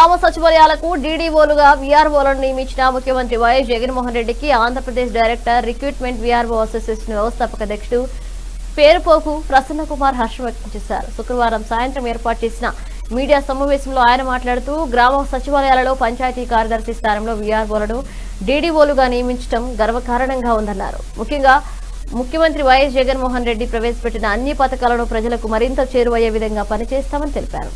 గ్రామ సచివాలయాలకు డీడీఓలుగా వీఆర్ఓలను నియమించిన ముఖ్యమంత్రి వైఎస్ జగన్మోహన్ రెడ్డికి Andhra Pradesh director recruitment VRO association వ్యవస్థాపక అధ్యక్షుడు పేరుపోకు ప్రసన్న కుమార్ హర్షం వ్యక్తం చేశారు. శుక్రవారం సాయంత్రం ఏర్పాటు చేసిన మీడియా సమావేశంలో ఆయన మాట్లాడుతూ గ్రామ సచివాలయాలలో పంచాయతీ కార్యదర్శి స్థానంలో వీఆర్ఓలను డీడీఓలుగా నియమించడం గర్వకారణంగా ఉందన్నారు. ముఖ్యంగా ముఖ్యమంత్రి వైఎస్ జగన్మోహన్ రెడ్డి ప్రవేశపెట్టిన అన్ని పథకాలను ప్రజలకు మరింత చేరువయ్యే విధంగా పనిచేస్తామని తెలిపారు.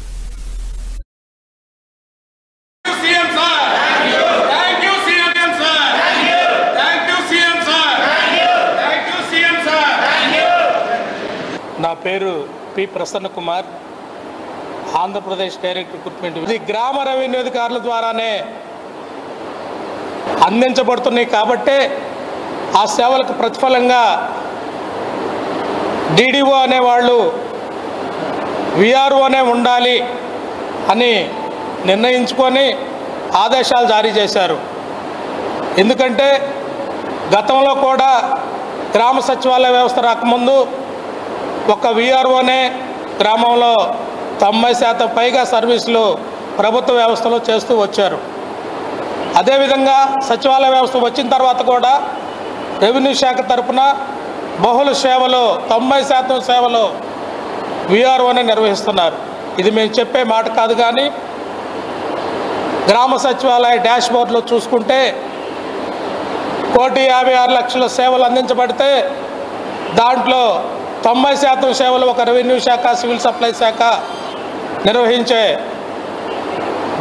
పేరు P Prasanna Kumar. Andhra Pradesh direct recruitment ఇది గ్రామ రెవెన్యూ అధికారుల ద్వారానే అందించబడుతున్నాయి కాబట్టే ఆ సేవలకు ప్రతిఫలంగా డీడీఓ అనేవాళ్ళు విఆర్ఓనే ఉండాలి అని నిర్ణయించుకొని ఆదేశాలు జారీ చేశారు. ఎందుకంటే గతంలో కూడా గ్రామ సచివాలయ వ్యవస్థ రాకముందు ఒక విఆర్ఓనే గ్రామంలో తొంభై శాతం పైగా సర్వీసులు ప్రభుత్వ వ్యవస్థలో చేస్తూ వచ్చారు. అదేవిధంగా సచివాలయ వ్యవస్థ వచ్చిన తర్వాత కూడా రెవెన్యూ శాఖ తరపున బహుళ సేవలు తొంభై శాతం సేవలు విఆర్ఓనే నిర్వహిస్తున్నారు. ఇది మేము చెప్పే మాట కాదు కానీ గ్రామ సచివాలయ డాష్ బోర్డులో చూసుకుంటే కోటి యాభై ఆరు లక్షల సేవలు అందించబడితే దాంట్లో తొంభై శాతం సేవలు ఒక రెవెన్యూ శాఖ సివిల్ సప్లై శాఖ నిర్వహించే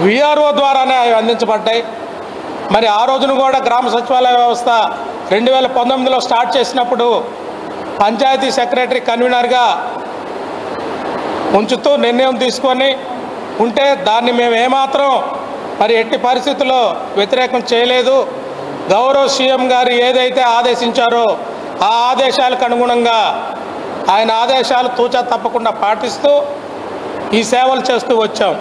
విఆర్ఓ ద్వారానే అవి అందించబడ్డాయి. మరి ఆ రోజున కూడా గ్రామ సచివాలయ వ్యవస్థ రెండు వేల పంతొమ్మిదిలో స్టార్ట్ చేసినప్పుడు పంచాయతీ సెక్రటరీ కన్వీనర్గా ఉంచుతూ నిర్ణయం తీసుకొని ఉంటే దాన్ని మేము ఏమాత్రం మరి ఎట్టి పరిస్థితుల్లో వ్యతిరేకం చేయలేదు. గౌరవ సీఎం గారు ఏదైతే ఆదేశించారో ఆ ఆదేశాలకు అనుగుణంగా ఆయన ఆదేశాలు తూచా తప్పకుండా పాటిస్తూ ఈ సేవలు చేస్తూ వచ్చాం.